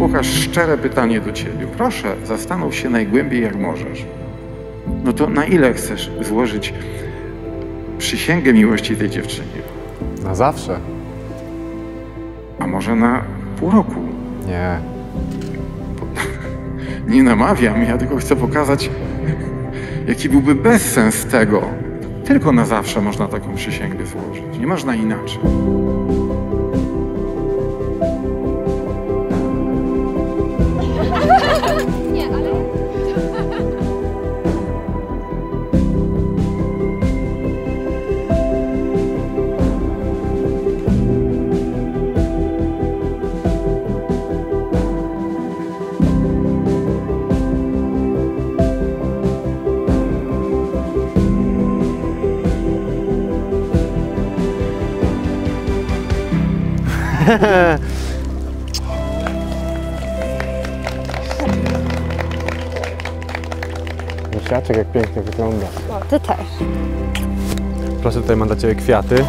Łukasz, szczere pytanie do ciebie. Proszę, zastanów się najgłębiej jak możesz. No to na ile chcesz złożyć przysięgę miłości tej dziewczynie? Na zawsze. A może na pół roku? Nie. Nie namawiam, ja tylko chcę pokazać, jaki byłby bezsens tego. Tylko na zawsze można taką przysięgę złożyć. Nie można inaczej. Siaczek jak pięknie wygląda. O, ty też. Proszę, tutaj mam dla Ciebie kwiaty.